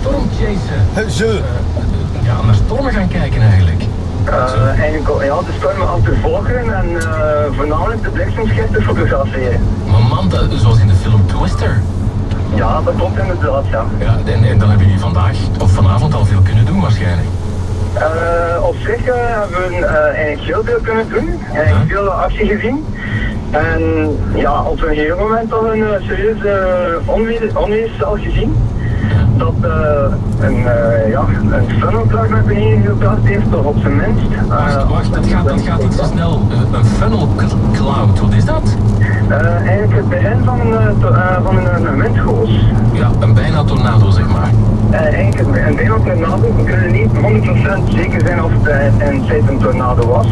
Stormchasen. Heuze. Eh, ja, naar stormen gaan kijken eigenlijk. Eh, uh, al ja, de stormen al te volgen en eh, voornamelijk de bliksemschicht te fotograferen. Maar man, dat, zoals in de film Twister. Ja, dat komt inderdaad, ja. Ja, en, dan hebben jullie vandaag of vanavond al veel kunnen doen waarschijnlijk. Op zich hebben we uh, eigenlijk heel veel kunnen doen. Eigenlijk veel actie gezien. En ja, op een gegeven moment al een serieuze onweer, al gezien. Dat een, ja, een funnelplug naar beneden gebracht heeft, toch op zijn minst. wacht, wacht, dat gaat, dat gaat iets te snel. een funnel cloud, wat is dat? eigenlijk het begin van een, van een, windgolf. Ja, een bijna tornado zeg maar. eigenlijk een bijna tornado, we kunnen niet 100% zeker zijn of het in feite een tornado was.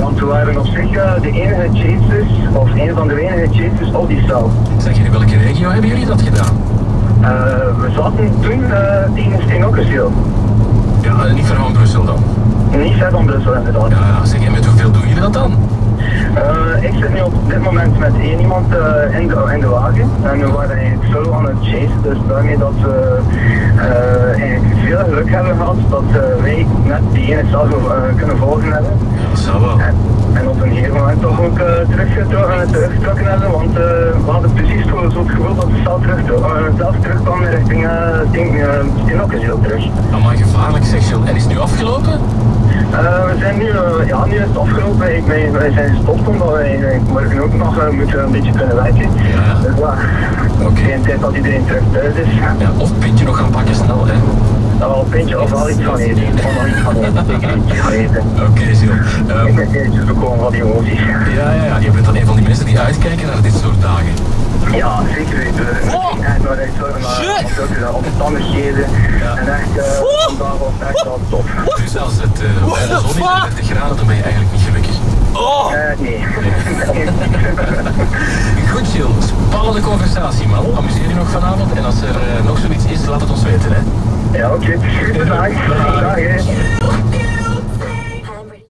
Want we waren op zich de enige chasers, of een van de weinige chasers op die cel. Zeg je in welke regio hebben jullie dat gedaan? Uh, we zaten toen uh, tegen Steenokkersdeel. Ja, niet ver van Brussel dan? Niet ver van Brussel inderdaad. Ja, zeg, en met hoeveel doen jullie dat dan? Uh, ik zit nu op dit moment met één iemand uh, in, de, in de wagen en we waren eigenlijk zo aan het chasen, dus daarmee dat we uh, eigenlijk veel geluk hebben gehad dat wij net die ene zelf kunnen volgen hebben. Zo wel. En, en op een gegeven moment toch ook teruggetrokken, teruggetrokken hebben, want we hadden precies zo het gevoel dat we zelf, terug, zelf terugkwamen richting uh, heel terug. Maar gevaarlijk zeg je, en is het nu afgelopen? we zijn nu, ja, nu is het afgelopen. Ik ben, wij zijn gestopt omdat wij morgen ook nog uh, moeten een beetje kunnen werken. Ja. Dus ja, okay. geen tijd dat iedereen terug thuis is. Ja, of pintje nog gaan pakken snel, hè? Nou, wel een pintje of wel iets van eten. Of nog iets van eten. Oké, Sil. Ik ben eventjes bekomen van die emoties. Ja, ja, ja. Je bent dan een van die mensen die uitkijken naar dit soort dagen. Ja, zeker weten. Oh. Echt maar echt zorgen naar, omstandigheden. Ja. En echt, uh, oh. vandaag was echt wel top. Dus als het uh, bijna zon is 30 graden, dan ben je eigenlijk niet gelukkig. Oh! Uh, nee. Goed, Jill. Spannende conversatie, man. Amuseer je nog vanavond. En als er uh, nog zoiets is, laat het ons weten, hè? Ja, oké. Okay. Goed, bedankt. Dag, hè.